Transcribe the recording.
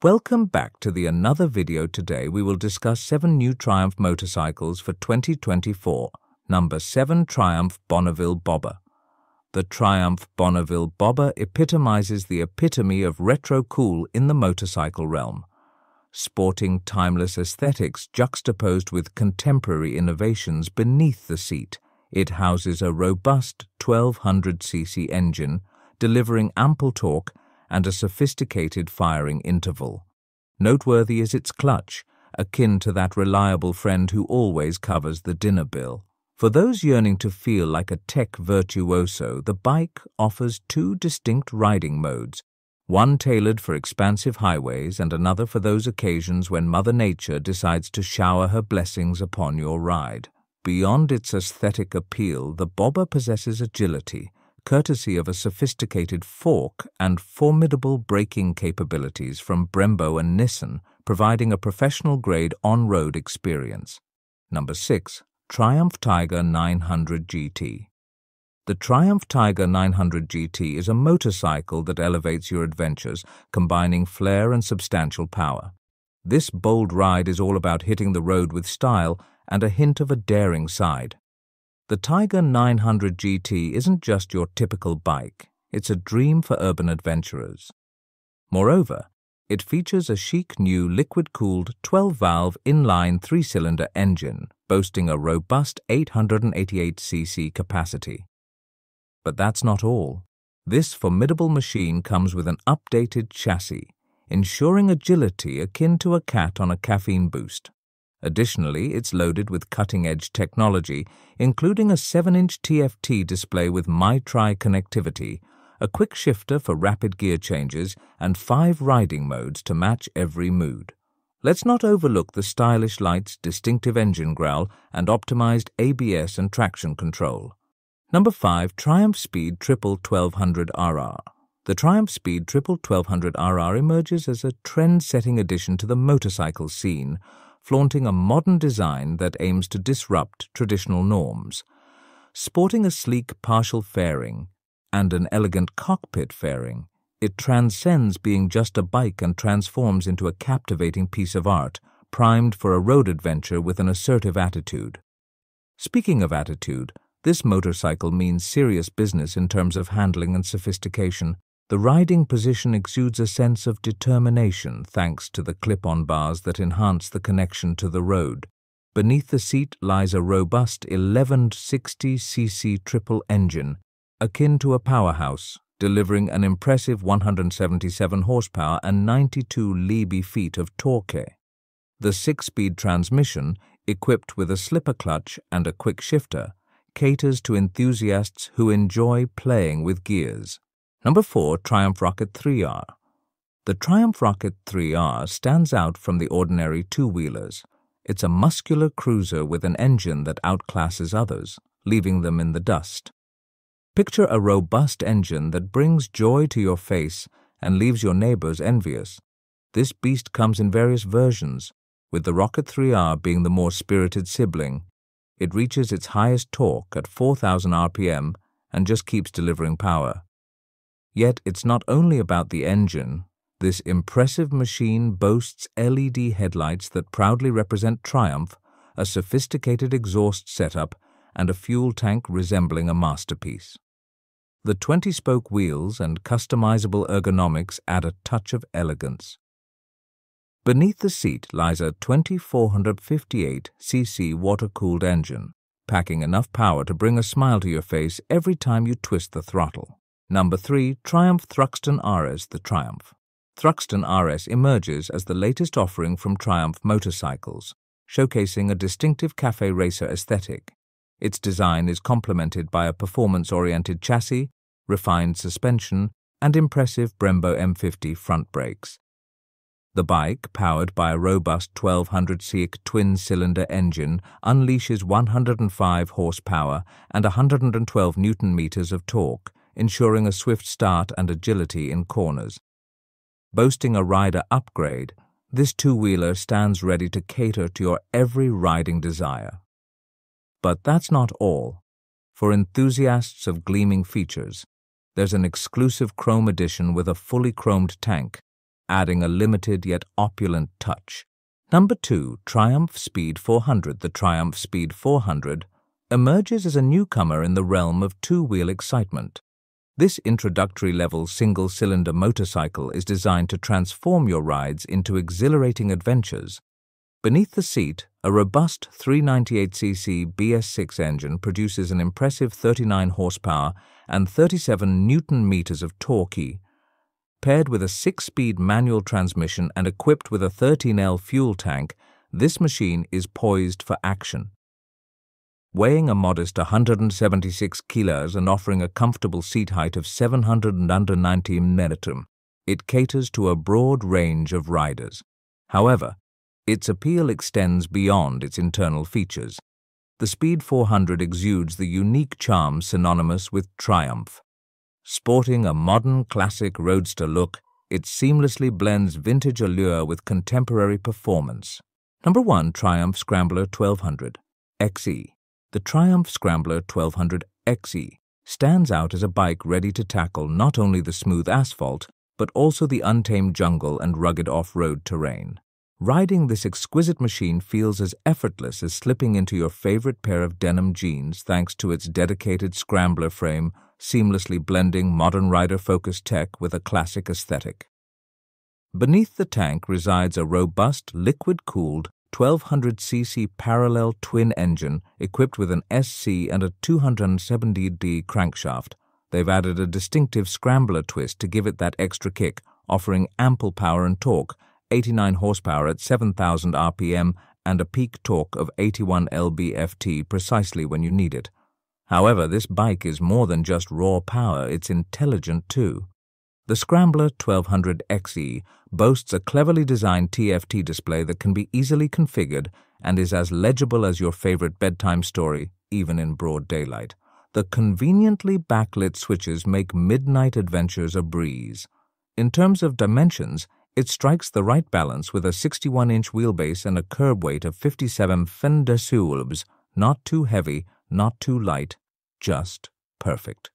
Welcome back to the another video today we will discuss 7 new Triumph motorcycles for 2024. Number 7 Triumph Bonneville Bobber. The Triumph Bonneville Bobber epitomizes the epitome of retro cool in the motorcycle realm. Sporting timeless aesthetics juxtaposed with contemporary innovations beneath the seat, it houses a robust 1200cc engine delivering ample torque and a sophisticated firing interval. Noteworthy is its clutch, akin to that reliable friend who always covers the dinner bill. For those yearning to feel like a tech virtuoso, the bike offers two distinct riding modes, one tailored for expansive highways and another for those occasions when Mother Nature decides to shower her blessings upon your ride. Beyond its aesthetic appeal, the bobber possesses agility, courtesy of a sophisticated fork and formidable braking capabilities from Brembo and Nissin, providing a professional-grade on-road experience. Number 6. Triumph Tiger 900 GT The Triumph Tiger 900 GT is a motorcycle that elevates your adventures, combining flair and substantial power. This bold ride is all about hitting the road with style and a hint of a daring side. The Tiger 900 GT isn't just your typical bike, it's a dream for urban adventurers. Moreover, it features a chic new liquid-cooled 12-valve inline three-cylinder engine boasting a robust 888cc capacity. But that's not all. This formidable machine comes with an updated chassis, ensuring agility akin to a cat on a caffeine boost. Additionally, it's loaded with cutting-edge technology, including a 7-inch TFT display with MyTri connectivity, a quick shifter for rapid gear changes, and five riding modes to match every mood. Let's not overlook the stylish lights, distinctive engine growl, and optimized ABS and traction control. Number 5. Triumph Speed Triple 1200 RR The Triumph Speed Triple 1200 RR emerges as a trend-setting addition to the motorcycle scene, flaunting a modern design that aims to disrupt traditional norms. Sporting a sleek partial fairing and an elegant cockpit fairing, it transcends being just a bike and transforms into a captivating piece of art, primed for a road adventure with an assertive attitude. Speaking of attitude, this motorcycle means serious business in terms of handling and sophistication, the riding position exudes a sense of determination thanks to the clip-on bars that enhance the connection to the road. Beneath the seat lies a robust 1160cc triple engine, akin to a powerhouse, delivering an impressive 177 horsepower and 92 lb-feet of torque. The six-speed transmission, equipped with a slipper clutch and a quick shifter, caters to enthusiasts who enjoy playing with gears. Number 4. Triumph Rocket 3R The Triumph Rocket 3R stands out from the ordinary two-wheelers. It's a muscular cruiser with an engine that outclasses others, leaving them in the dust. Picture a robust engine that brings joy to your face and leaves your neighbors envious. This beast comes in various versions, with the Rocket 3R being the more spirited sibling. It reaches its highest torque at 4,000 RPM and just keeps delivering power. Yet it's not only about the engine. This impressive machine boasts LED headlights that proudly represent Triumph, a sophisticated exhaust setup, and a fuel tank resembling a masterpiece. The 20-spoke wheels and customizable ergonomics add a touch of elegance. Beneath the seat lies a 2458cc water-cooled engine, packing enough power to bring a smile to your face every time you twist the throttle. Number 3. Triumph Thruxton RS The Triumph Thruxton RS emerges as the latest offering from Triumph Motorcycles, showcasing a distinctive cafe racer aesthetic. Its design is complemented by a performance-oriented chassis, refined suspension, and impressive Brembo M50 front brakes. The bike, powered by a robust 1200 CIC twin-cylinder engine, unleashes 105 horsepower and 112 newton-meters of torque, ensuring a swift start and agility in corners. Boasting a rider upgrade, this two-wheeler stands ready to cater to your every riding desire. But that's not all. For enthusiasts of gleaming features, there's an exclusive chrome edition with a fully chromed tank, adding a limited yet opulent touch. Number 2, Triumph Speed 400. The Triumph Speed 400 emerges as a newcomer in the realm of two-wheel excitement. This introductory level single-cylinder motorcycle is designed to transform your rides into exhilarating adventures. Beneath the seat, a robust 398cc BS6 engine produces an impressive 39 horsepower and 37 newton meters of torque. Paired with a six-speed manual transmission and equipped with a 13L fuel tank, this machine is poised for action. Weighing a modest 176 kilos and offering a comfortable seat height of 790 mm, it caters to a broad range of riders. However, its appeal extends beyond its internal features. The Speed 400 exudes the unique charm synonymous with triumph. Sporting a modern classic roadster look, it seamlessly blends vintage allure with contemporary performance. Number 1 Triumph Scrambler 1200 XE the Triumph Scrambler 1200 XE stands out as a bike ready to tackle not only the smooth asphalt, but also the untamed jungle and rugged off-road terrain. Riding this exquisite machine feels as effortless as slipping into your favorite pair of denim jeans thanks to its dedicated scrambler frame, seamlessly blending modern rider-focused tech with a classic aesthetic. Beneath the tank resides a robust, liquid-cooled, 1200cc parallel twin engine equipped with an SC and a 270D crankshaft. They've added a distinctive scrambler twist to give it that extra kick, offering ample power and torque, 89 horsepower at 7000 RPM and a peak torque of 81 lb-ft precisely when you need it. However, this bike is more than just raw power, it's intelligent too. The Scrambler 1200 XE boasts a cleverly designed TFT display that can be easily configured and is as legible as your favorite bedtime story, even in broad daylight. The conveniently backlit switches make midnight adventures a breeze. In terms of dimensions, it strikes the right balance with a 61-inch wheelbase and a curb weight of 57 fendasuls, not too heavy, not too light, just perfect.